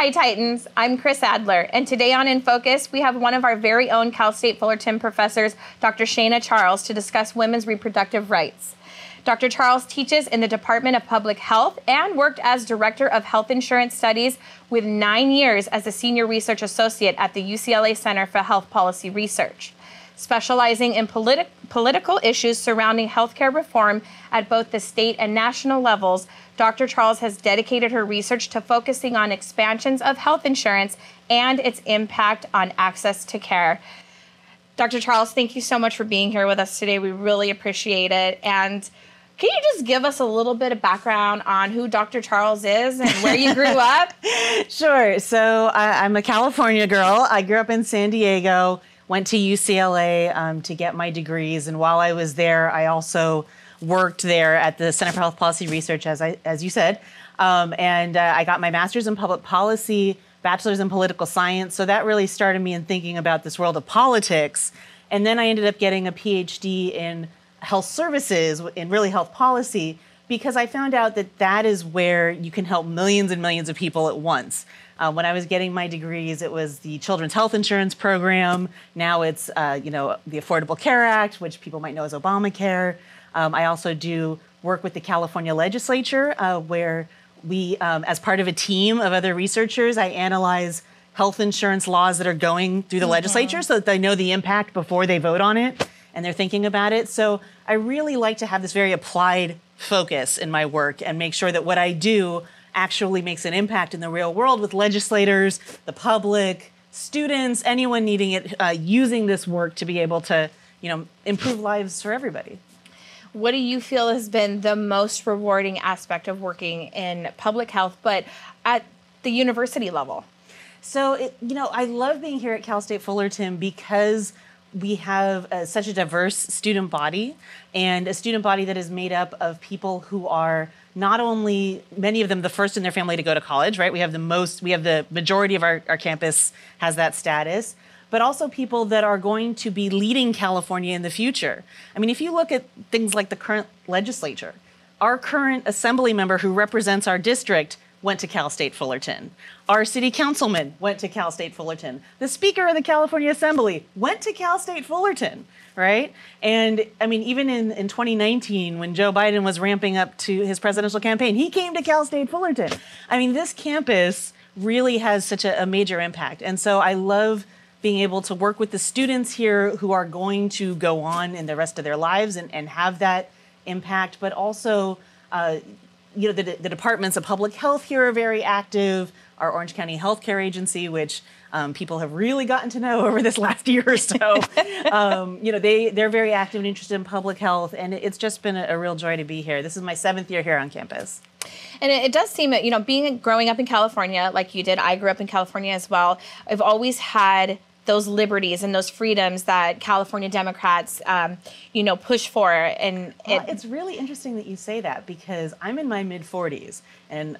Hi, Titans. I'm Chris Adler, and today on In Focus, we have one of our very own Cal State Fullerton professors, Dr. Shana Charles, to discuss women's reproductive rights. Dr. Charles teaches in the Department of Public Health and worked as Director of Health Insurance Studies with nine years as a Senior Research Associate at the UCLA Center for Health Policy Research. Specializing in politi- political issues surrounding healthcare reform at both the state and national levels, Dr. Charles has dedicated her research to focusing on expansions of health insurance and its impact on access to care. Dr. Charles, thank you so much for being here with us today. We really appreciate it. And can you just give us a little bit of background on who Dr. Charles is and where you grew up? sure. So I, am a California girl. I grew up in San Diego, went to UCLA um, to get my degrees. And while I was there, I also worked there at the Center for Health Policy Research, as, I, as you said. Um, and uh, I got my master's in public policy, bachelor's in political science. So that really started me in thinking about this world of politics. And then I ended up getting a PhD in health services in really health policy because I found out that that is where you can help millions and millions of people at once. Uh, when I was getting my degrees, it was the Children's Health Insurance Program. Now it's, uh, you know, the Affordable Care Act, which people might know as Obamacare. Um, I also do work with the California legislature, uh, where we, um, as part of a team of other researchers, I analyze health insurance laws that are going through the mm-hmm. legislature so that they know the impact before they vote on it and they're thinking about it. So I really like to have this very applied focus in my work and make sure that what I do actually makes an impact in the real world with legislators, the public, students, anyone needing it, uh, using this work to be able to, you know, improve lives for everybody. What do you feel has been the most rewarding aspect of working in public health, but at the university level? So, it, you know, I love being here at Cal State Fullerton because we have uh, such a diverse student body and a student body that is made up of people who are not only many of them the first in their family to go to college right we have the most we have the majority of our, our campus has that status but also people that are going to be leading california in the future i mean if you look at things like the current legislature our current assembly member who represents our district went to Cal State Fullerton. Our city councilman went to Cal State Fullerton. The Speaker of the California Assembly went to Cal State Fullerton, right? And I mean, even in, in 2019, when Joe Biden was ramping up to his presidential campaign, he came to Cal State Fullerton. I mean, this campus really has such a, a major impact. And so I love being able to work with the students here who are going to go on in the rest of their lives and, and have that impact, but also uh, you know, the, the, departments of public health here are very active. Our Orange County Healthcare Agency, which um, people have really gotten to know over this last year or so, um, you know, they they're very active and interested in public health, and it's just been a, a, real joy to be here. This is my seventh year here on campus. And it, it does seem that you know, being growing up in California, like you did, I grew up in California as well. I've always had those liberties and those freedoms that California Democrats, um, you know, push for. And well, it's really interesting that you say that because I'm in my mid 40s and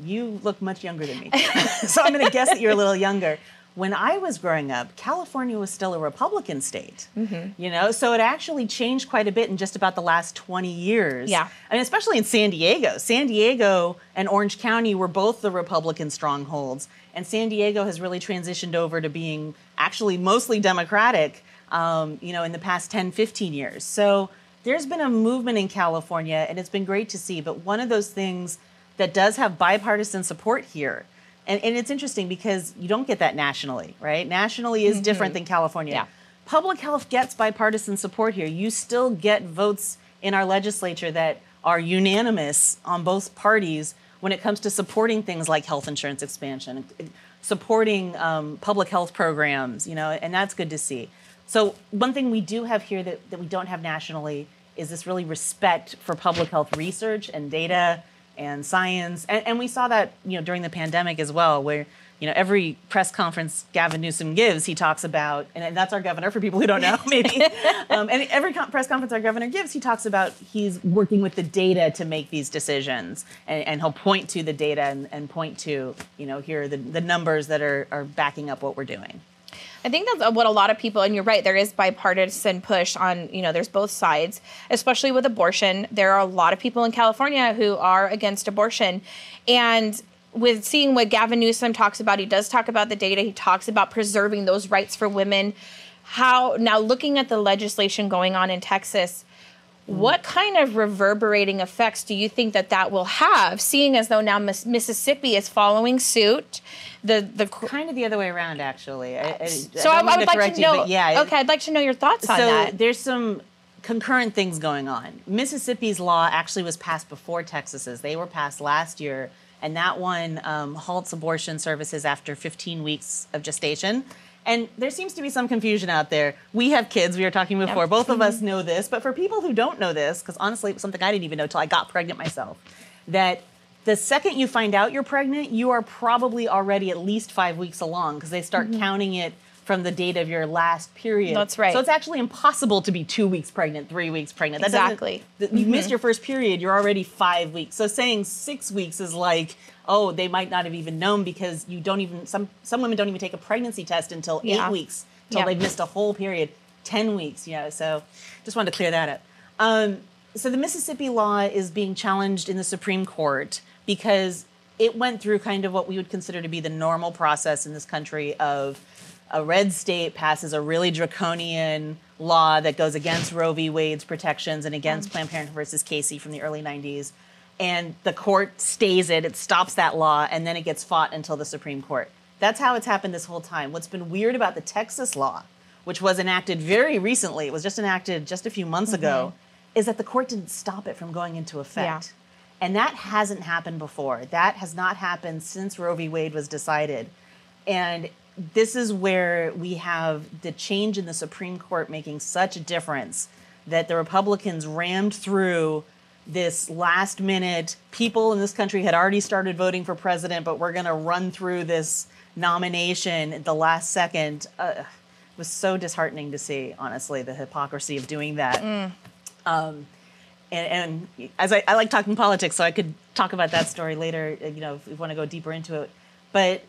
you look much younger than me. so I'm going to guess that you're a little younger when I was growing up, California was still a Republican state. Mm-hmm. You know, so it actually changed quite a bit in just about the last 20 years. Yeah. I mean, especially in San Diego. San Diego and Orange County were both the Republican strongholds, and San Diego has really transitioned over to being actually mostly Democratic, um, you know, in the past 10, 15 years. So there's been a movement in California, and it's been great to see. But one of those things that does have bipartisan support here and, and it's interesting because you don't get that nationally, right? Nationally is mm-hmm. different than California. Yeah. Public health gets bipartisan support here. You still get votes in our legislature that are unanimous on both parties when it comes to supporting things like health insurance expansion, supporting um, public health programs, you know, and that's good to see. So one thing we do have here that, that we don't have nationally is this really respect for public health research and data and science. And, and, we saw that, you know, during the pandemic as well, where, you know, every press conference Gavin Newsom gives, he talks about, and that's our governor for people who don't know, maybe. um, and every press conference our governor gives, he talks about he's working with the data to make these decisions. And, and he'll point to the data and, and, point to, you know, here are the, the numbers that are, are backing up what we're doing. I think that's what a lot of people, and you're right, there is bipartisan push on, you know, there's both sides, especially with abortion. There are a lot of people in California who are against abortion. And with seeing what Gavin Newsom talks about, he does talk about the data. He talks about preserving those rights for women. How now looking at the legislation going on in Texas, what kind of reverberating effects do you think that that will have, seeing as though now Miss- Mississippi is following suit? The the kind of the other way around, actually. I, I, so I, I, would like to know. You, yeah. Okay, I'd like to know your thoughts so on that. There's some concurrent things going on. Mississippi's law actually was passed before Texas's. They were passed last year, and that one um, halts abortion services after 15 weeks of gestation. And there seems to be some confusion out there. We have kids, we were talking before. Yep. Both of us mm-hmm. know this, but for people who don't know this, because honestly, it was something I didn't even know till I got pregnant myself, that the second you find out you're pregnant, you are probably already at least five weeks along because they start mm-hmm. counting it from the date of your last period. That's right. So it's actually impossible to be two weeks pregnant, three weeks pregnant. That exactly. You mm-hmm. missed your first period, you're already five weeks. So saying six weeks is like, oh, they might not have even known because you don't even some some women don't even take a pregnancy test until yeah. eight weeks until they've missed a whole period, ten weeks. You know, so just wanted to clear that up. Um, so the Mississippi law is being challenged in the Supreme Court because it went through kind of what we would consider to be the normal process in this country of a red state passes a really draconian law that goes against Roe v. Wade's protections and against. Planned Parenthood versus Casey from the early 90s and the court stays it, it stops that law, and then it gets fought until the Supreme Court. That's how it's happened this whole time. What's been weird about the Texas law, which was enacted very recently, it was just enacted just a few months mm-hmm. ago, is that the court didn't stop it from going into effect. Yeah. And that hasn't happened before. That has not happened since Roe v. Wade was decided. And this is where we have the change in the Supreme Court making such a difference that the Republicans rammed through this last minute people in this country had already started voting for president but we're going to run through this nomination at the last second. Uh, it was so disheartening to see honestly the hypocrisy of doing that. Mm. um, and, and, as I, I, like talking politics so i could talk about that story later uh, you know if we want to go deeper into it. But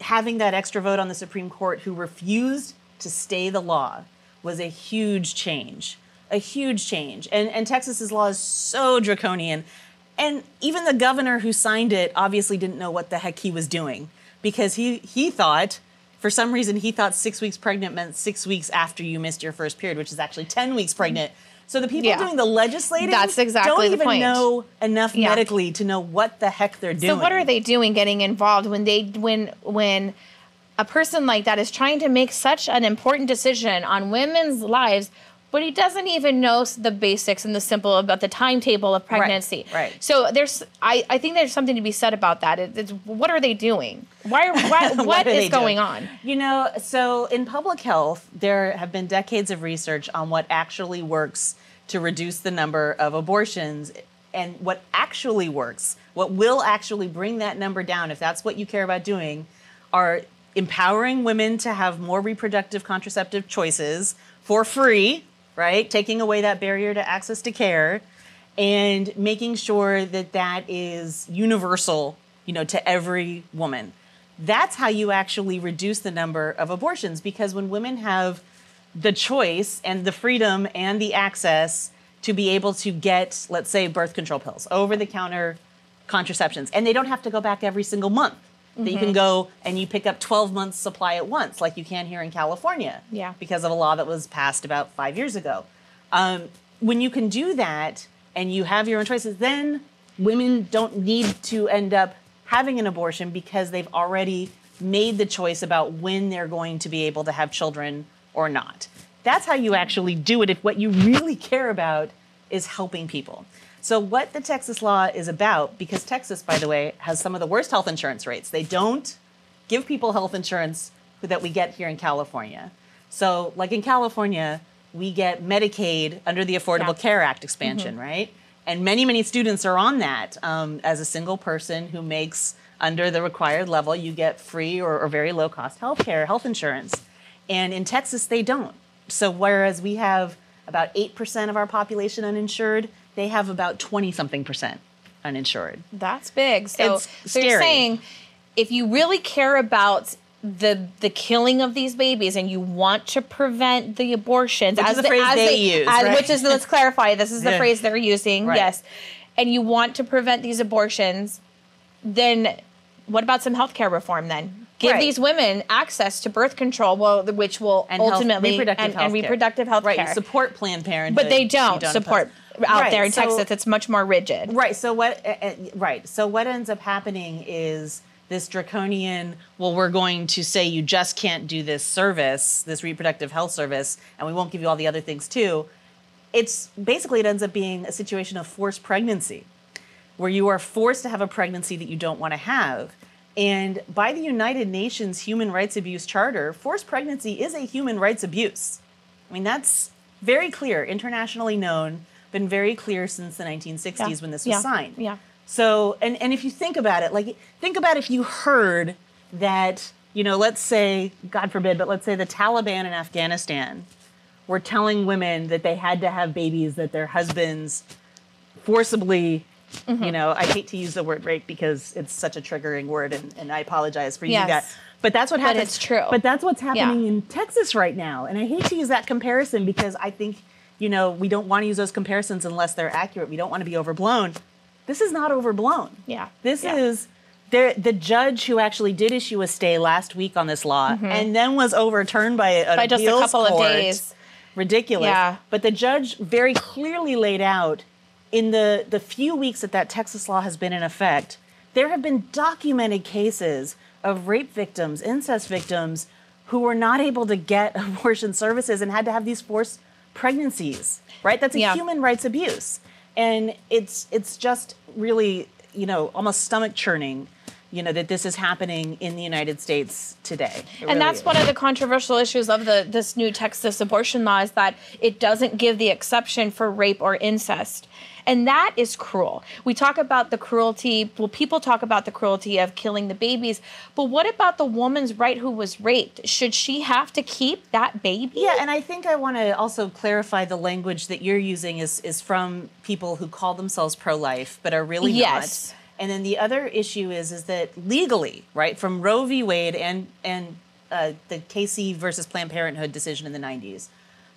having that extra vote on the supreme court who refused to stay the law was a huge change a huge change. And, and Texas's law is so draconian. And even the governor who signed it obviously didn't know what the heck he was doing because he, he thought, for some reason, he thought six weeks pregnant meant six weeks after you missed your first period, which is actually 10 weeks pregnant. So the people yeah. doing the legislating That's exactly don't even point. know enough yeah. medically to know what the heck they're doing. So what are they doing getting involved when they when when a person like that is trying to make such an important decision on women's lives but he doesn't even know the basics and the simple about the timetable of pregnancy. Right. right. So there's, I, I think there's something to be said about that. It, it's what are they doing? Why? why what, what is going doing? on? You know, so in public health, there have been decades of research on what actually works to reduce the number of abortions, and what actually works, what will actually bring that number down, if that's what you care about doing, are empowering women to have more reproductive contraceptive choices for free right? Taking away that barrier to access to care and making sure that that is universal, you know, to every woman. That's how you actually reduce the number of abortions because when women have the choice and the freedom and the access to be able to get, let's say, birth control pills, over the counter contraceptions, and they don't have to go back every single month that mm-hmm. you can mm-hmm. go and you pick up 12 months supply at once like you can here in california yeah. because of a law that was passed about five years ago um, when you can do that and you have your own choices then women don't need to end up having an abortion because they've already made the choice about when they're going to be able to have children or not that's how you actually do it if what you really care about is helping people so, what the Texas law is about, because Texas, by the way, has some of the worst health insurance rates, they don't give people health insurance that we get here in California. So, like in California, we get Medicaid under the Affordable yeah. Care Act expansion, mm-hmm. right? And many, many students are on that. Um, as a single person who makes under the required level, you get free or, or very low cost health care, health insurance. And in Texas, they don't. So, whereas we have about 8% of our population uninsured, they have about 20 something percent uninsured. That's big. So, so you're saying if you really care about the the killing of these babies and you want to prevent the abortions which as the, the phrase they, they use as, right? which is let's clarify this is the phrase they're using right. yes and you want to prevent these abortions then what about some healthcare reform then? Give Right. these women access to birth control, well, which will and health- ultimately reproductive and, and reproductive health Right, care. you support Planned Parenthood. but they you don't, support oppose- out Right, there in so- Texas. It's much more rigid. Right. So what? Uh, right. So what ends up happening is this draconian. Well, we're going to say you just can't do this service, this reproductive health service, and we won't give you all the other things too. It's basically it ends up being a situation of forced pregnancy, where you are forced to have a pregnancy that you don't want to have. And by the United Nations Human Rights Abuse Charter, forced pregnancy is a human rights abuse. I mean, that's very clear, internationally known, been very clear since the 1960s Yeah. when this was Yeah. signed. Yeah. So, and, and if you think about it, like, think about if you heard that, you know, let's say, God forbid, but let's say the Taliban in Afghanistan were telling women that they had to have babies that their husbands forcibly, Mm-hmm. you know, I hate to use the word rape because it's such a triggering word and, and I apologize for using Yes. that. But that's what happens. But it's true. But that's what's happening Yeah. in Texas right now. And I hate to use that comparison because I think, you know, we don't want to use those comparisons unless they're accurate. We don't want to be overblown. This is not overblown. Yeah. This Yeah. is the the judge who actually did issue a stay last week on this law and then was overturned by an Mm-hmm. By just a couple of court. days. Ridiculous. Yeah. But the judge very clearly laid out in the the few weeks that that Texas law has been in effect, there have been documented cases of rape victims, incest victims who were not able to get abortion services and had to have these forced pregnancies. Right? That's a Yeah. human rights abuse. And it's it's just really, you know, almost stomach churning, you know, that this is happening in the United States today. It really and that's is. one of the controversial issues of the this new Texas abortion law is that it doesn't give the exception for rape or incest. And that is cruel. We talk about the cruelty, well, people talk about the cruelty of killing the babies, but what about the woman's right who was raped? Should she have to keep that baby? Yeah, and I think I want to also clarify the language that you're using is is from people who call themselves pro-life but are really Yes. not. And then the other issue is is that legally, right, from Roe v. Wade and and uh, the Casey versus Planned Parenthood decision in the 90s,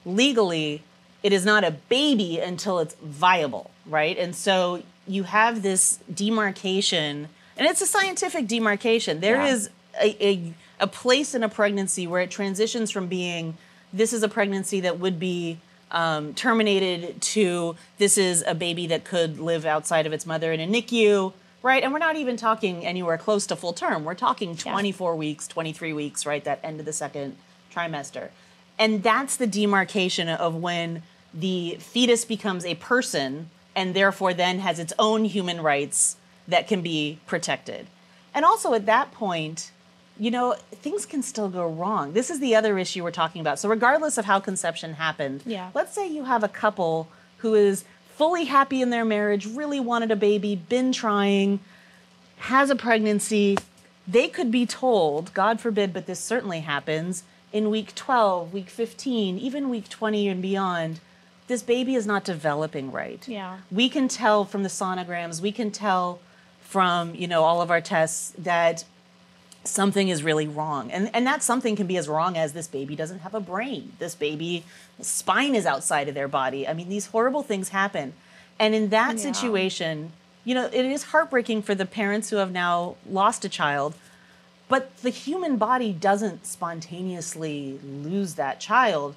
legally, it is not a baby until it's viable, right? And so you have this demarcation, and it's a scientific demarcation. There Yeah. is a, a, a place in a pregnancy where it transitions from being this is a pregnancy that would be um, terminated to this is a baby that could live outside of its mother in a NICU, right? And we're not even talking anywhere close to full term. We're talking 24 weeks, 23 weeks, right? That end of the second trimester. And that's the demarcation of when the fetus becomes a person and therefore then has its own human rights that can be protected. And also at that point, you know, things can still go wrong. This is the other issue we're talking about. So, regardless of how conception happened, Yeah. let's say you have a couple who is fully happy in their marriage, really wanted a baby, been trying, has a pregnancy. They could be told, God forbid, but this certainly happens, in week 12, week 15, even week 20 and beyond, this baby is not developing right. Yeah. We can tell from the sonograms, we can tell from, you know, all of our tests that something is really wrong. And and that something can be as wrong as this baby doesn't have a brain. This baby spine is outside of their body. I mean, these horrible things happen. And in that Yeah. situation, you know, it is heartbreaking for the parents who have now lost a child, but the human body doesn't spontaneously lose that child.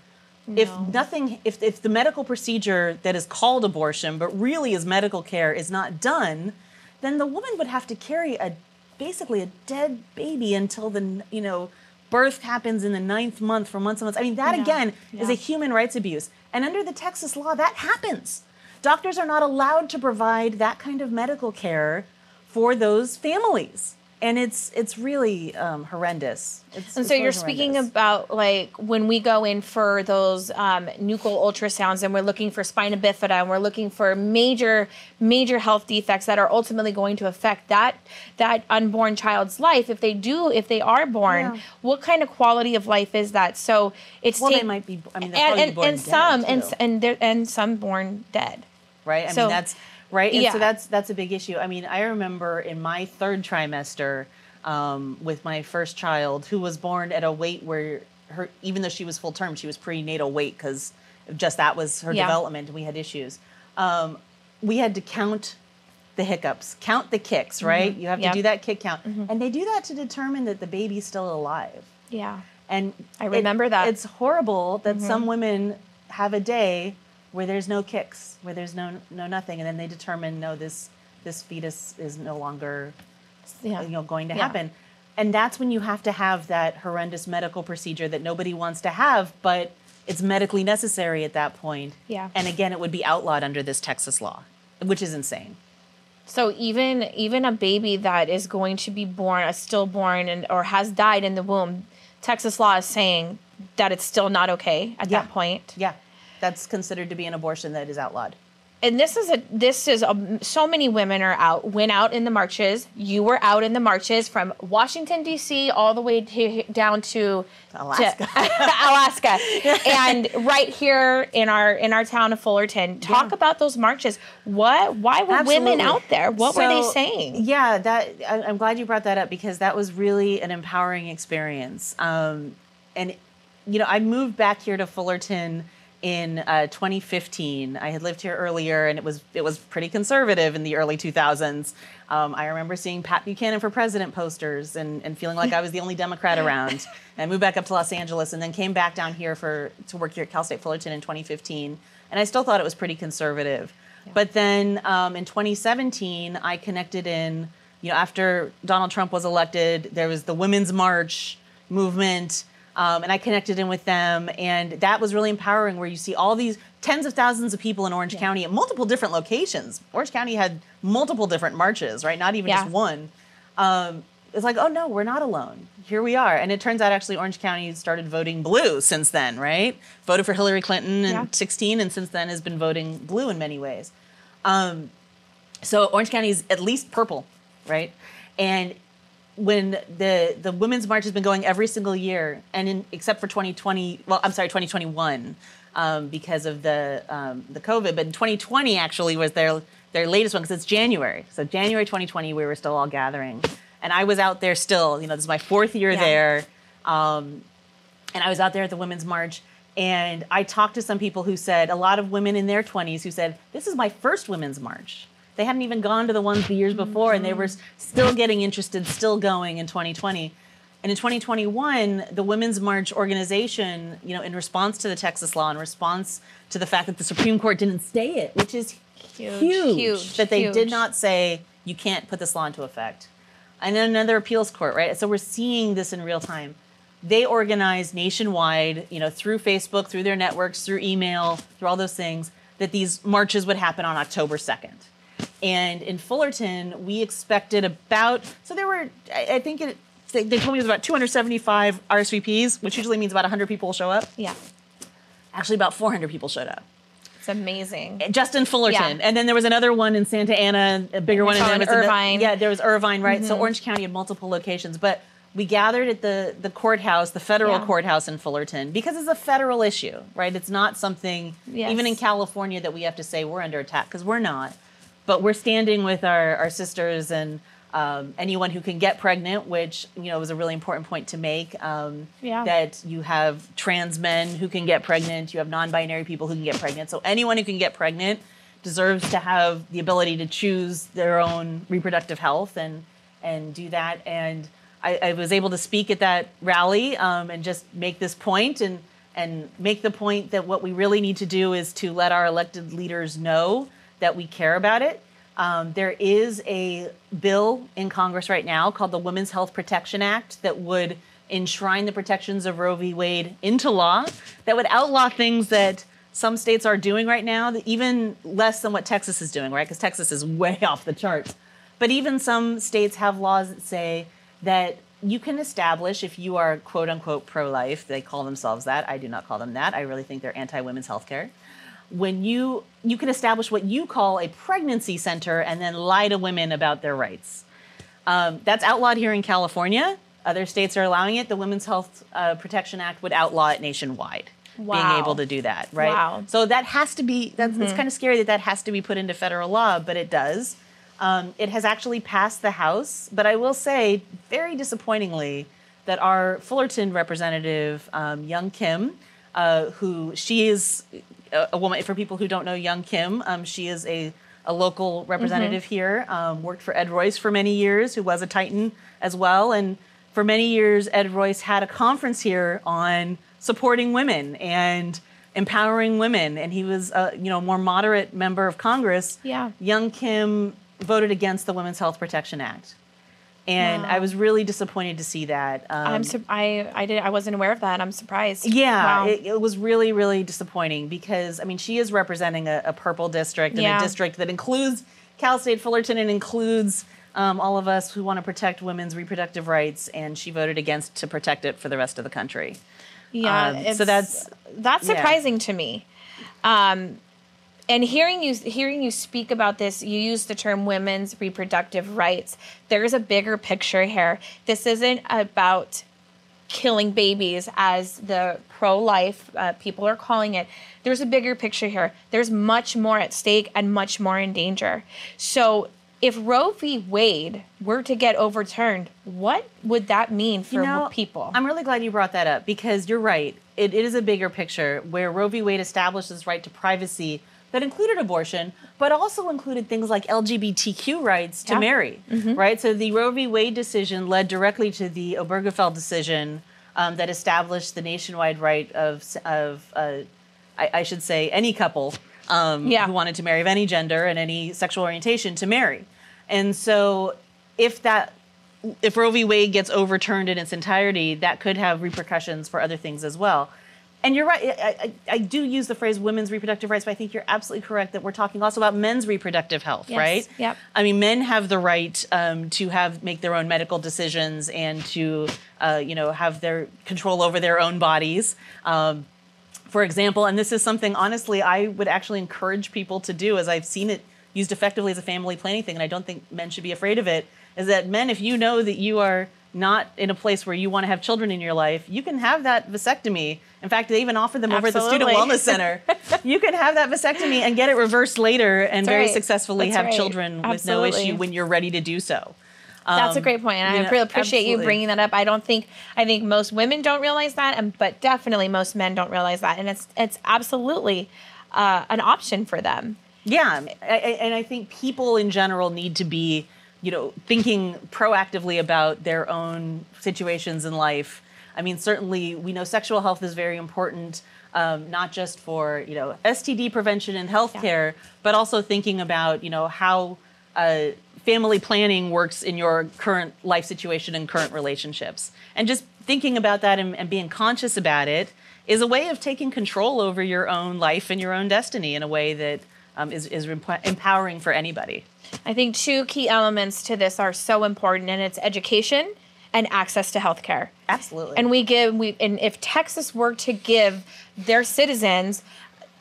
If nothing, if, if the medical procedure that is called abortion, but really is medical care, is not done, then the woman would have to carry a basically a dead baby until the you know birth happens in the ninth month for months and months. I mean that Yeah, again is a human rights abuse, and under the Texas law that happens. Doctors are not allowed to provide that kind of medical care for those families, and it's it's really um, horrendous. It's, And so you're speaking about like when we go in for those um, nuchal ultrasounds and we're looking for spina bifida and we're looking for major major health defects that are ultimately going to affect that that unborn child's life if they do if they are born Yeah. what kind of quality of life is that so it's Well, they might be- I mean, and probably and, born and dead, some and and there and some born dead right? I So- mean, that's right. And Yeah. so that's that's a big issue. I mean, I remember in my third trimester um, with my first child, who was born at a weight where her, even though she was full term, she was prenatal weight because just that was her Yeah. development, and we had issues. Um, we had to count the hiccups, count the kicks, right? You have Yep. to do that kick count. And they do that to determine that the baby's still alive. Yeah. And I it- remember that. It's horrible that some women have a day where there's no kicks, where there's no no nothing, and then they determine no this this fetus is no longer Yeah. you know going to Yeah. happen. And that's when you have to have that horrendous medical procedure that nobody wants to have, but it's medically necessary at that point. Yeah. And again, it would be outlawed under this Texas law, which is insane. So even even a baby that is going to be born, a stillborn, and or has died in the womb, Texas law is saying that it's still not okay at Yeah. that point. Yeah. That's considered to be an abortion that is outlawed. And this is a this is a, so many women are out went out in the marches. You were out in the marches from Washington D.C. all the way to, down to Alaska. to Alaska, and right here in our in our town of Fullerton. Talk Yeah. about those marches. What? Why were women out there? What were they saying? Yeah, that I, I'm glad you brought that up because that was really an empowering experience. Um, and you know, I moved back here to Fullerton in uh, 2015. I had lived here earlier, and it was it was pretty conservative in the early 2000s. Um, I remember seeing Pat Buchanan for president posters and, and feeling like I was the only Democrat around. And I moved back up to Los Angeles, and then came back down here for to work here at Cal State Fullerton in 2015. And I still thought it was pretty conservative. But then um, in 2017, I connected in, you know, after Donald Trump was elected, there was the Women's March movement, um, and I connected in with them. And that was really empowering where you see all these tens of thousands of people in Orange County at multiple different locations. Orange County had multiple different marches, right? Not even Yeah. just one. Um, it's like, oh no, we're not alone. Here we are. And it turns out actually Orange County started voting blue since then, right? Voted for Hillary Clinton in Yeah. 16 and since then has been voting blue in many ways. Um, so Orange County is at least purple, right? And when the the women's march has been going every single year, and in, except for 2020, well, I'm sorry, 2021, um, because of the um, the COVID, but 2020 actually was their their latest one because it's January. So January 2020, we were still all gathering, and I was out there still. You know, this is my fourth year Yeah. there, um, and I was out there at the women's march. And I talked to some people who said, a lot of women in their 20s who said, This is my first women's march. They hadn't even gone to the ones the years before, and they were mm-hmm. still getting interested, still going in 2020. And in 2021, the Women's March organization, you know, in response to the Texas law, in response to the fact that the Supreme Court didn't stay it, which is Huge, huge, huge, that they huge. did not say you can't put this law into effect. And then another appeals court, right? So we're seeing this in real time. They organized nationwide, you know, through Facebook, through their networks, through email, through all those things, that these marches would happen on October 2nd. And in Fullerton, we expected about, so there were, I I think it, they they told me it was about 275 RSVPs, which usually means about 100 people will show up. Yeah, Actually, about 400 people showed up it's amazing. just in Fullerton. Yeah. And then there was another one in Santa Ana, a bigger one. in then there was ano- Irvine. Mm-hmm. yeah, there was Irvine, right? So Orange County had multiple locations. But we gathered at the, the courthouse, the federal Yeah. courthouse in Fullerton, because it's a federal issue, right? It's not something, Yes. even in California, that we have to say we're under attack, because we're not. But we're standing with our, our sisters and um, anyone who can get pregnant, which, you know, was a really important point to make. Um, Yeah. That you have trans men who can get pregnant, you have non binary people who can get pregnant. So anyone who can get pregnant deserves to have the ability to choose their own reproductive health and, and do that. And I, I was able to speak at that rally um, and just make this point and, and make the point that what we really need to do is to let our elected leaders know that we care about it. Um, there is a bill in Congress right now called the Women's Health Protection Act that would enshrine the protections of Roe v. Wade into law, that would outlaw things that some states are doing right now, even less than what Texas is doing, right? Because Texas is way off the charts. But even some states have laws that say that you can establish if you are quote unquote pro life, they call themselves that. I do not call them that. I really think they're anti women's health care when you you can establish what you call a pregnancy center and then lie to women about their rights. Um, that's outlawed here in California. Other states are allowing it. The Women's Health uh, Protection Act would outlaw it nationwide. Being able to do that, right? Wow. So that has to be. That's it's kind of scary that that has to be put into federal law, but it does. Um, it has actually passed the House, but I will say, very disappointingly, that our Fullerton representative, um, Young Kim, uh, who she is a, a woman. For people who don't know Young Kim, um, she is a, a local representative here, um, worked for Ed Royce for many years, who was a Titan as well. And for many years, Ed Royce had a conference here on supporting women and empowering women. And he was a you know more moderate member of Congress. Yeah. Young Kim voted against the Women's Health Protection Act. And Wow. I was really disappointed to see that. Um, I'm sur- I I did I wasn't aware of that. I'm surprised. yeah, Wow. it, it was really, really disappointing because I mean she is representing a, a purple district and Yeah. a district that includes Cal State Fullerton and includes um, all of us who want to protect women's reproductive rights, and she voted against to protect it for the rest of the country. Yeah, Um, so that's- that's yeah. surprising to me. Um, and hearing you hearing you speak about this, you use the term women's reproductive rights. There's a bigger picture here. This isn't about killing babies as the pro-life uh, people are calling it. There's a bigger picture here. There's much more at stake and much more in danger. So. If Roe v. Wade were to get overturned, what would that mean for You know, people? I'm really glad you brought that up because you're right. It, it is a bigger picture where Roe v. Wade established this right to privacy that included abortion, but also included things like LGBTQ rights to Yeah. marry, right? So the Roe v. Wade decision led directly to the Obergefell decision um, that established the nationwide right of, of uh, I, I should say, any couple um, Yeah. who wanted to marry of any gender and any sexual orientation to marry. And so if that if Roe v. Wade gets overturned in its entirety, that could have repercussions for other things as well. And you're right. I, I, I do use the phrase women's reproductive rights, but I think you're absolutely correct that we're talking also about men's reproductive health, Yes, right? yep. I mean, men have the right um, to have make their own medical decisions and to, uh, you know, have their control over their own bodies. Um, for example, and this is something honestly I would actually encourage people to do as I've seen it used effectively as a family planning thing, and I don't think men should be afraid of it, is that men, if you know that you are not in a place where you want to have children in your life, you can have that vasectomy. In fact, they even offer them over at the Student Wellness Center. you can have that vasectomy and get it reversed later and That's very right. successfully That's have right. children with no issue when you're ready to do so. That's a Um, great point, and you I really appreciate you bringing that up. I don't think I think most women don't realize that, and but definitely most men don't realize that, and it's it's absolutely uh, an option for them. Yeah, I, and I think people in general need to be, you know, thinking proactively about their own situations in life. I mean, certainly we know sexual health is very important, um, not just for you know STD prevention and healthcare, but also thinking about you know how uh, family planning works in your current life situation and current relationships, and just thinking about that and, and being conscious about it is a way of taking control over your own life and your own destiny in a way that um, is, is emp- empowering for anybody. I think two key elements to this are so important, and it's education and access to healthcare. Absolutely. And we give we and if Texas were to give their citizens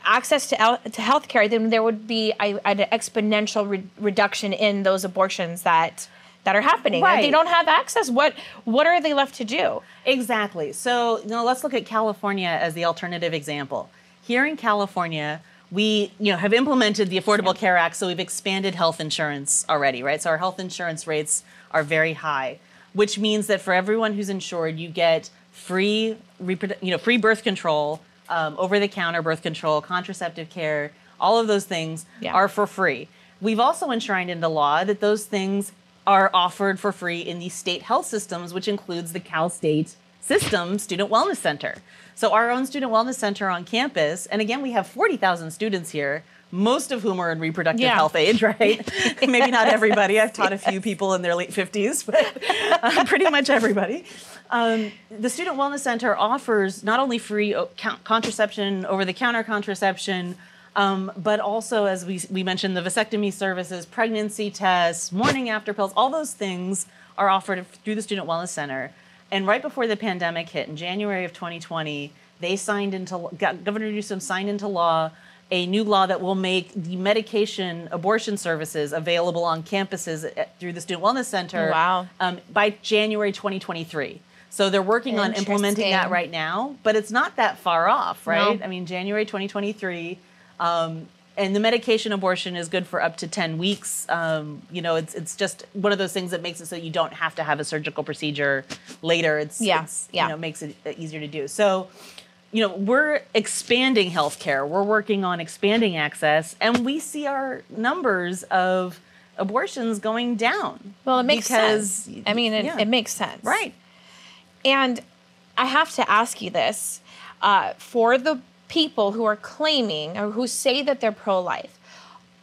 access to el- to healthcare, then there would be a, an exponential re- reduction in those abortions that that are happening. If they don't have access, what what are they left to do? Exactly. So, you know, let's look at California as the alternative example. Here in California, we, you know, have implemented the Affordable Care Act, so we've expanded health insurance already, right? So our health insurance rates are very high, which means that for everyone who's insured, you get free, reprodu- you know, free birth control, um, over-the-counter birth control, contraceptive care. All of those things Yeah. are for free. We've also enshrined into law that those things are offered for free in the state health systems, which includes the Cal State System Student Wellness Center. So, our own Student Wellness Center on campus, and again, we have 40,000 students here, most of whom are in reproductive Yeah. health age, right? Maybe not everybody. I've taught a few people in their late 50s, but uh, pretty much everybody. Um, the Student Wellness Center offers not only free o- contraception, over the counter contraception, um, but also, as we, we mentioned, the vasectomy services, pregnancy tests, morning after pills, all those things are offered through the Student Wellness Center. And right before the pandemic hit in January of 2020, they signed into Governor Newsom signed into law a new law that will make the medication abortion services available on campuses at- through the Student Wellness Center Wow. um, by January 2023. So they're working on implementing that right now, but it's not that far off, right? No. I mean, January 2023. Um, and the medication abortion is good for up to 10 weeks. Um, you know, it's it's just one of those things that makes it so you don't have to have a surgical procedure later. It's, Yeah, it's yeah. you know, makes it easier to do. So you know, we're expanding healthcare. We're working on expanding access, and we see our numbers of abortions going down. Well, it makes because, sense. I mean, it, yeah. it makes sense. Right. And I have to ask you this uh, for the people who are claiming or who say that they're pro life,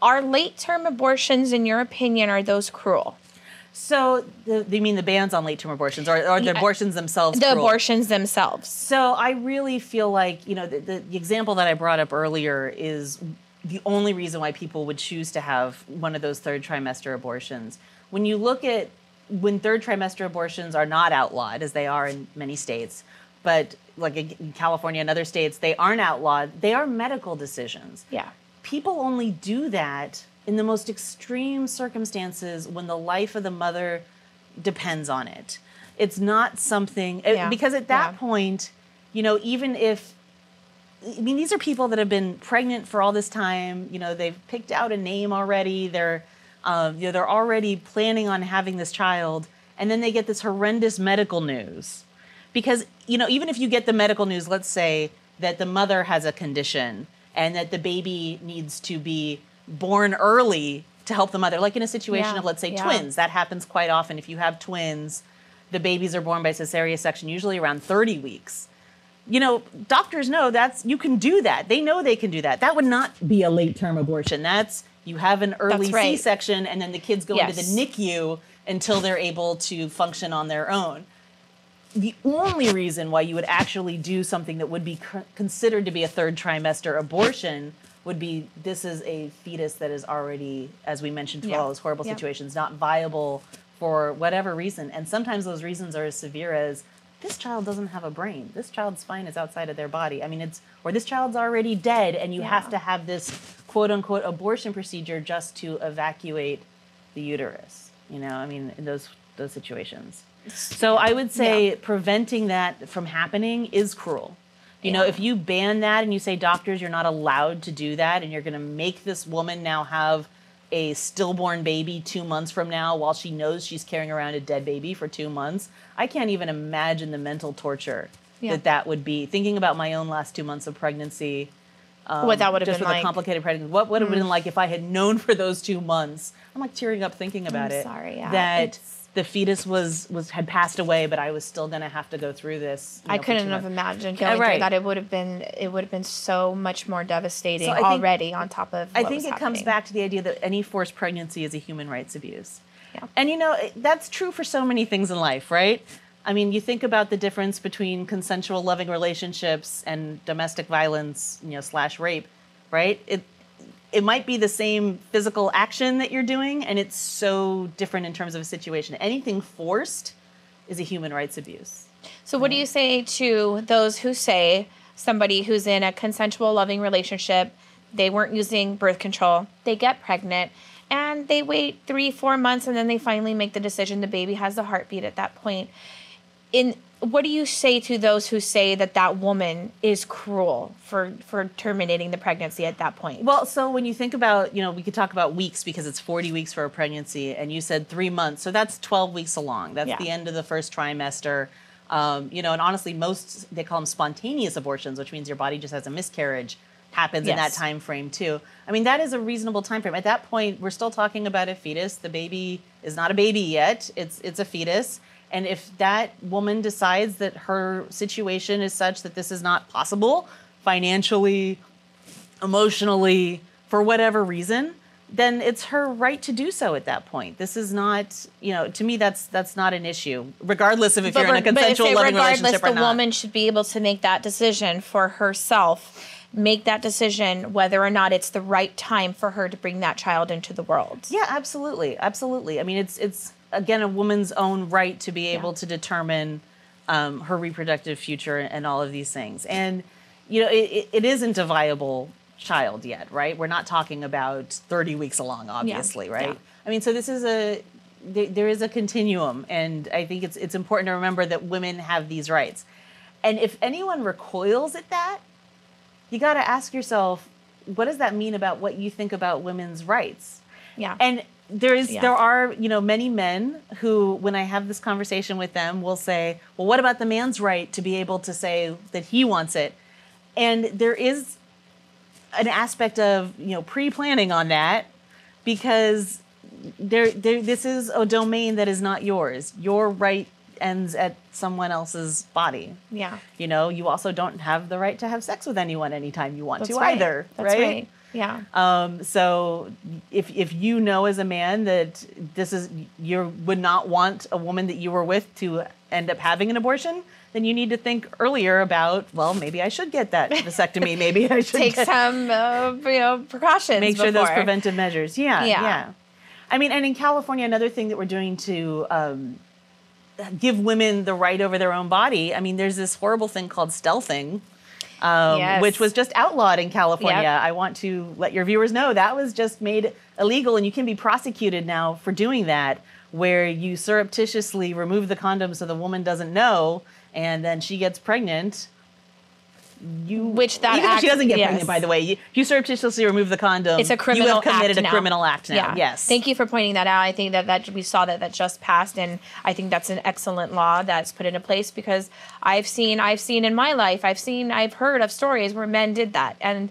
are late term abortions, in your opinion, are those cruel? So, the, you mean the bans on late term abortions, or, or the Yeah. abortions themselves? The cruel? abortions themselves. So I really feel like, you know, the, the, the example that I brought up earlier is the only reason why people would choose to have one of those third trimester abortions. When you look at when third trimester abortions are not outlawed, as they are in many states, but like in California and other states, they aren't outlawed, they are medical decisions Yeah. people only do that in the most extreme circumstances when the life of the mother depends on it. It's not something Yeah, because at that yeah. point, you know, even if I mean these are people that have been pregnant for all this time, you know, they've picked out a name already, they're um, you know, they're already planning on having this child and then they get this horrendous medical news because you know even if you get the medical news let's say that the mother has a condition and that the baby needs to be born early to help the mother. Like in a situation Yeah, of let's say yeah. twins that happens quite often. If you have twins the babies are born by cesarean section usually around 30 weeks. You know doctors know that's you can do that. They know they can do that. That would not be a late term abortion. That's you have an early right. c-section and then the kids go Yes. into the nicu until they're able to function on their own. The only reason why you would actually do something that would be c- considered to be a third trimester abortion would be this is a fetus that is already, as we mentioned, through Yeah. all those horrible Yeah. situations, not viable for whatever reason. And sometimes those reasons are as severe as this child doesn't have a brain. This child's spine is outside of their body. I mean, it's, or this child's already dead, and you have to have this quote unquote abortion procedure just to evacuate the uterus. You know, I mean, in those those situations. So I would say Yeah. preventing that from happening is cruel. You know, if you ban that and you say doctors, you're not allowed to do that, and you're going to make this woman now have a stillborn baby two months from now while she knows she's carrying around a dead baby for two months, I can't even imagine the mental torture Yeah. that that would be. Thinking about my own last two months of pregnancy, what that would have just been with like. Mm. a complicated pregnancy, what would it have been like if I had known for those two months? I'm like tearing up thinking about I'm it. sorry, yeah, that it's- the fetus was was had passed away, but I was still going to have to go through this. I know, couldn't have imagined Yeah, going right. through that. It would have been it would have been so much more devastating So think- already on top of I think it comes back to the idea that any forced pregnancy is a human rights abuse. Yeah. And you know, that's true for so many things in life, right? I mean, you think about the difference between consensual loving relationships and domestic violence, you know, slash rape, right? It it might be the same physical action that you're doing and it's so different in terms of a situation. Anything forced is a human rights abuse. So, what do you say to those who say somebody who's in a consensual, loving relationship, they weren't using birth control, they get pregnant, and they wait three, four months, and then they finally make the decision the baby has a heartbeat at that point? In what do you say to those who say that that woman is cruel for for terminating the pregnancy at that point? Well, so when you think about, you know, we could talk about weeks because it's 40 weeks for a pregnancy, and you said three months. So that's 12 weeks along. That's Yeah. the end of the first trimester. Um, you know, and honestly, most they call them spontaneous abortions, which means your body just has a miscarriage happens in that Yes. time frame too. I mean, that is a reasonable time frame. At that point, we're still talking about a fetus. The baby is not a baby yet. It's it's a fetus. And if that woman decides that her situation is such that this is not possible financially, emotionally, for whatever reason, then it's her right to do so at that point. This is not, you know, to me that's that's not an issue, regardless of if you're in a but consensual loving relationship or the not. woman should be able to make that decision for herself. Make that decision whether or not it's the right time for her to bring that child into the world. Yeah, absolutely, absolutely. I mean, it's it's again a woman's own right to be able to determine um, her reproductive future and all of these things. And you know, it, it, isn't a viable child yet, right? We're not talking about 30 weeks along, obviously, right? yeah. I mean, so this is a there, there is a continuum, and I think it's it's important to remember that women have these rights. And if anyone recoils at that, you got to ask yourself, what does that mean about what you think about women's rights? Yeah. And there is Yeah. there are, you know, many men who when I have this conversation with them will say, "Well, what about the man's right to be able to say that he wants it?" and there is an aspect of you know pre-planning on that because there, there this is a domain that is not yours. Your right ends at someone else's body. Yeah. You know, you also don't have the right to have sex with anyone anytime you want That's to right. either. That's right. Yeah. Um, so if if you know as a man that this is you would not want a woman that you were with to end up having an abortion, then you need to think earlier about well maybe I should get that vasectomy. Maybe I should Take get, some, uh, you know, precautions. make sure those preventive measures. Yeah, Yeah. yeah. I mean, and in California, another thing that we're doing to um, give women the right over their own body. I mean, there's this horrible thing called stealthing. Um, Yes. Which was just outlawed in California. Yep. I want to let your viewers know that was just made illegal, and you can be prosecuted now for doing that, where you surreptitiously remove the condom so the woman doesn't know, and then she gets pregnant. You, Which that even if she doesn't get yes. pregnant, by the way, you, you surreptitiously remove the condom. It's a criminal You have committed act a now. criminal act now. Yeah. Yes. Thank you for pointing that out. I think that, that we saw that that just passed, and I think that's an excellent law that's put into place because I've seen I've seen in my life I've seen I've heard of stories where men did that, and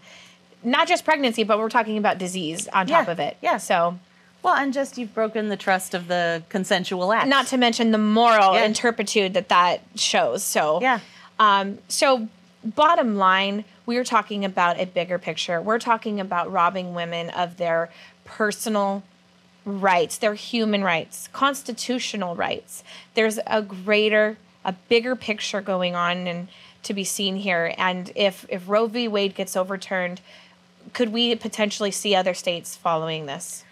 not just pregnancy, but we're talking about disease on top Yeah. of it. Yeah. So Well, and just you've broken the trust of the consensual act. not to mention the moral Yeah. and turpitude that that shows. So Yeah. Um, so bottom line, we are talking about a bigger picture. We're talking about robbing women of their personal rights, their human rights, constitutional rights. There's a greater, a bigger picture going on and to be seen here. And if if Roe v. Wade gets overturned, could we potentially see other states following this?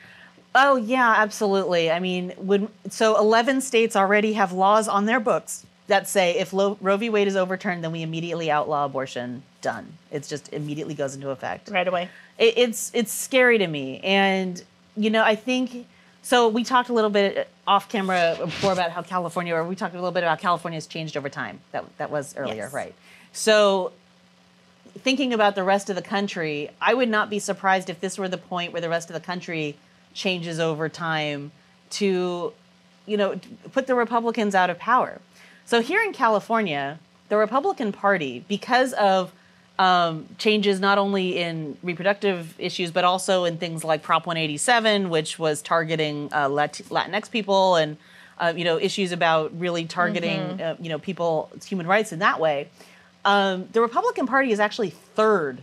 Oh yeah, absolutely. I mean, when so 11 states already have laws on their books that say if Lo, Roe v. Wade is overturned, then we immediately outlaw abortion. Done. It just immediately goes into effect. Right away. It, it's it's scary to me, and you know, I think so. We talked a little bit off camera before about how California, or we talked a little bit about California has changed over time. That that was earlier, Yes. right? So thinking about the rest of the country, I would not be surprised if this were the point where the rest of the country changes over time to, you know, put the Republicans out of power. So here in California, the Republican Party, because of um, changes not only in reproductive issues, but also in things like Prop 187, which was targeting uh, Lat- Latinx people and uh, you know issues about really targeting uh, you know people's human rights in that way. Um, the Republican Party is actually third,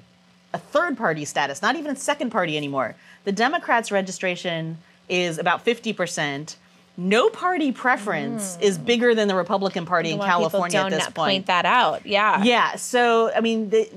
a third party status, not even a second party anymore. The Democrats' registration is about 50%. No party preference hmm. is bigger than the Republican Party in. A lot of people California at this point. point that out. Yeah. Yeah. So I mean, they,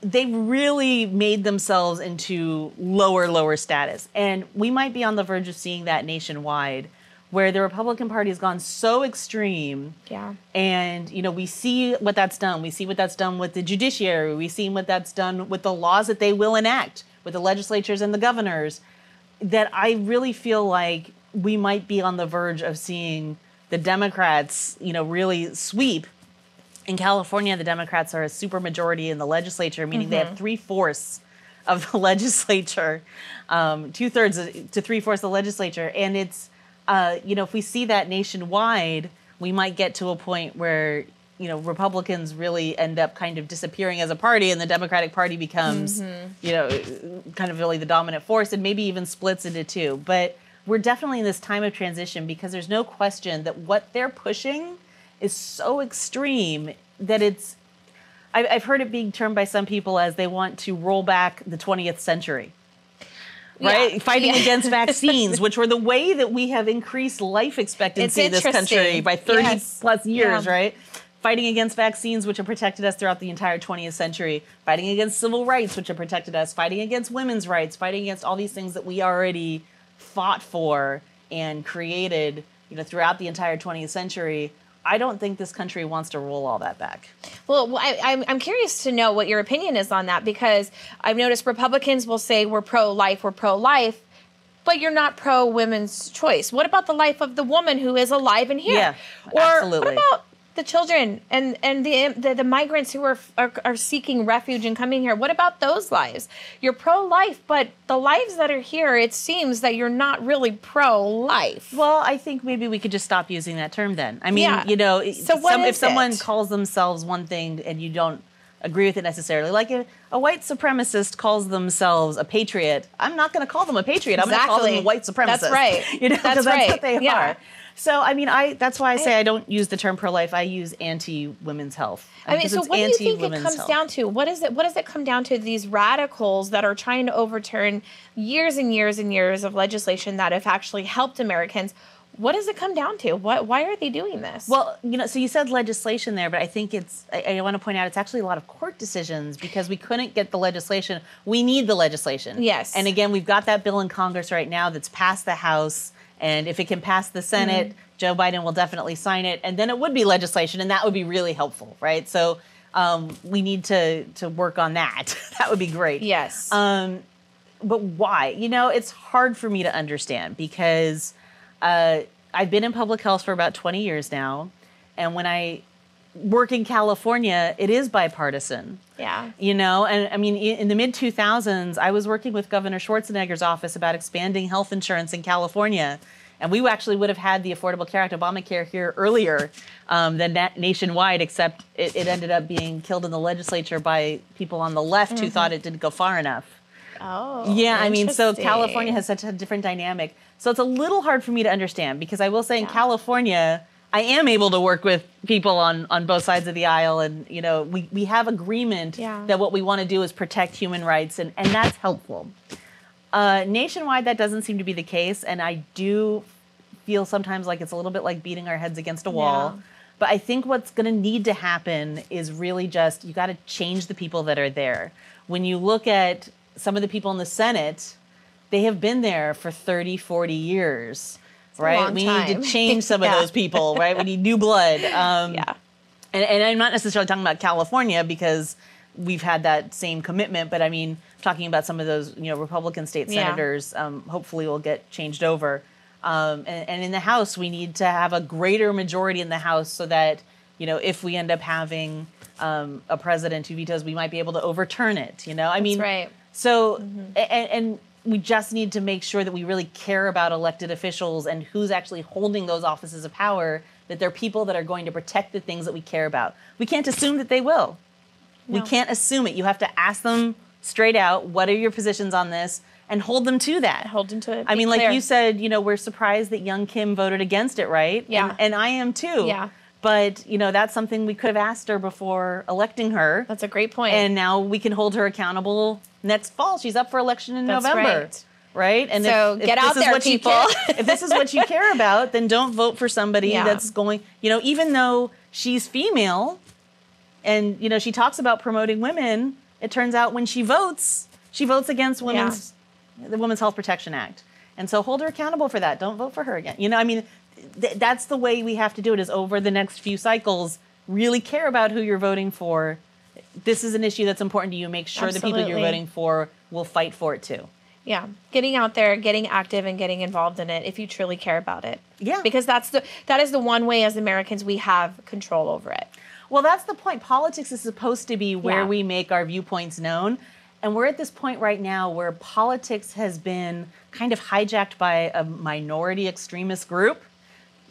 they really made themselves into lower, lower status, and we might be on the verge of seeing that nationwide, where the Republican Party has gone so extreme. Yeah. And you know, we see what that's done. We see what that's done with the judiciary. We see what that's done with the laws that they will enact with the legislatures and the governors. That I really feel like we might be on the verge of seeing the Democrats, you know, really sweep in California, the Democrats are a supermajority in the legislature, meaning they have three fourths of the legislature, um, two thirds to three fourths of the legislature. And it's, uh, you know, if we see that nationwide, we might get to a point where, you know, Republicans really end up kind of disappearing as a party and the Democratic Party becomes, you know, kind of really the dominant force and maybe even splits into two. But we're definitely in this time of transition because there's no question that what they're pushing is so extreme that it's I've, I've heard it being termed by some people as they want to roll back the 20th century right Yeah. fighting Yeah. against vaccines which were the way that we have increased life expectancy in this country by 30 Yes. plus years Yeah. right fighting against vaccines which have protected us throughout the entire 20th century fighting against civil rights which have protected us fighting against women's rights fighting against all these things that we already fought for and created you know throughout the entire 20th century i don't think this country wants to roll all that back Well, I, I'm, I'm curious to know what your opinion is on that because I've noticed Republicans will say we're pro life, we're pro life, but you're not pro women's choice. What about the life of the woman who is alive and here? Yeah, or absolutely. what about the children and and the, the the migrants who are, are are seeking refuge and coming here? What about those lives? You're pro life, but the lives that are here, it seems that you're not really pro life. Well, I think maybe we could just stop using that term then. I mean, Yeah. you know, So some, if someone it? calls themselves one thing and you don't agree with it necessarily. Like a, a white supremacist calls themselves a patriot, I'm not going to call them a patriot. I'm going to call them a white supremacist. That's right. You know, That's that's right. what they Yeah. are. So I mean, I that's why I say I don't use the term pro-life. I use anti-women's health. I mean, so what do you think it comes health. down to? What is it? What does it come down to? These radicals that are trying to overturn years and years and years of legislation that have actually helped Americans. What does it come down to? What? Why are they doing this? Well, you know, so you said legislation there, but I think it's, I, I want to point out it's actually a lot of court decisions because we couldn't get the legislation. We need the legislation. Yes. And again, we've got that bill in Congress right now that's passed the House. And if it can pass the Senate, Mm-hmm. Joe Biden will definitely sign it. And then it would be legislation, and that would be really helpful, right? So um, we need to, to work on that. that would be great. yes. Um, but why? You know, it's hard for me to understand because uh, I've been in public health for about 20 years now. And when I work in California, it is bipartisan. Yeah. You know, and I mean, in the mid 2000s, I was working with Governor Schwarzenegger's office about expanding health insurance in California. And we actually would have had the Affordable Care Act, Obamacare, here earlier um, than na- nationwide, except it, it ended up being killed in the legislature by people on the left who thought it didn't go far enough. Oh. Yeah, I mean, so. California has such a different dynamic. So it's a little hard for me to understand because I will say in California, I am able to work with people on, on both sides of the aisle. And, you know, we, we have agreement Yeah. that what we want to do is protect human rights, and, and that's helpful. Uh, nationwide, that doesn't seem to be the case. And I do feel sometimes like it's a little bit like beating our heads against a wall. Yeah. But I think what's going to need to happen is really just you got to change the people that are there. When you look at some of the people in the Senate, they have been there for 30, 40 years, right? We need to change some Yeah. of those people, right? We need new blood. Um, Yeah. and, and I'm not necessarily talking about California because we've had that same commitment, but I mean, talking about some of those, you know, Republican state Yeah. senators, um, hopefully will get changed over. Um, and, and in the House, we need to have a greater majority in the House so that, you know, if we end up having um, a president who vetoes, we might be able to overturn it. You know, I mean, right. so, a- and, and we just need to make sure that we really care about elected officials and who's actually holding those offices of power, that they're people that are going to protect the things that we care about. We can't assume that they will. We can't assume it. You have to ask them straight out, what are your positions on this? And hold them to that. Hold them to it. I mean, like you said, you know, we're surprised that Young Kim voted against it, right? Yeah. And, and I am too. Yeah. But, you know, that's something we could have asked her before electing her. That's a great point. And now we can hold her accountable next fall. She's up for election in That's November. right. Right? And So if, if get out there, people. care- if this is what you care about, then don't vote for somebody Yeah. that's going, you know, even though she's female and, you know, she talks about promoting women, it turns out when she votes, she votes against women's the Women's Health Protection Act. And so hold her accountable for that. Don't vote for her again. You know, I mean, th- that's the way we have to do it is over the next few cycles, really care about who you're voting for. This is an issue that's important to you. Make sure the people you're voting for will fight for it too. Yeah, getting out there, getting active, and getting involved in it if you truly care about it. Yeah. because that's the that is the one way as Americans we have control over it. Well, that's the point. Politics is supposed to be where Yeah. we make our viewpoints known. And we're at this point right now where politics has been kind of hijacked by a minority extremist group.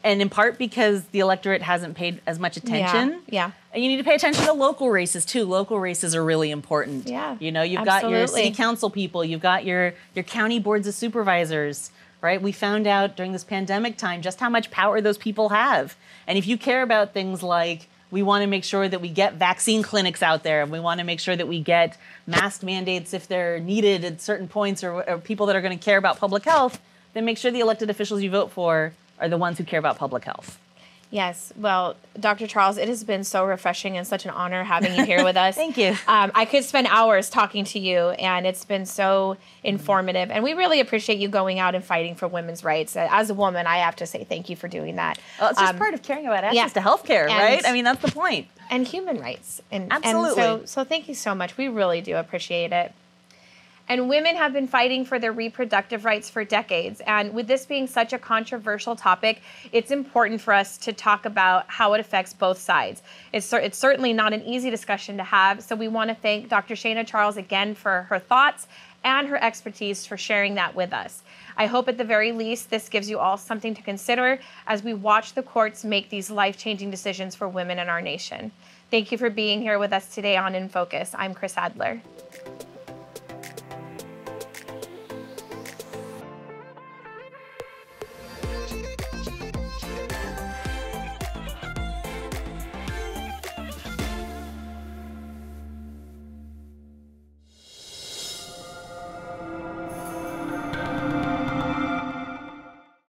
And in part because the electorate hasn't paid as much attention. yeah. And you need to pay attention to local races too. Local races are really important. Yeah, You know, you've got your city council people, you've got your your county boards of supervisors, right? We found out during this pandemic time just how much power those people have. And if you care about things like we want to make sure that we get vaccine clinics out there, and we want to make sure that we get mask mandates if they're needed at certain points, or, or people that are going to care about public health, then make sure the elected officials you vote for are the ones who care about public health. Yes. Well, Dr. Charles, it has been so refreshing and such an honor having you here with us. Thank you. Um, I could spend hours talking to you, and it's been so informative. And we really appreciate you going out and fighting for women's rights. As a woman, I have to say thank you for doing that. Well, it's just Um, part of caring about access yeah. to healthcare, And- right? I mean, that's the point. and human rights. And, Absolutely. And so, so thank you so much. We really do appreciate it. And women have been fighting for their reproductive rights for decades. And with this being such a controversial topic, it's important for us to talk about how it affects both sides. It's, it's certainly not an easy discussion to have. So we want to thank Dr. Shana Charles again for her thoughts and her expertise for sharing that with us. I hope at the very least this gives you all something to consider as we watch the courts make these life changing decisions for women in our nation. Thank you for being here with us today on In Focus. I'm Chris Adler.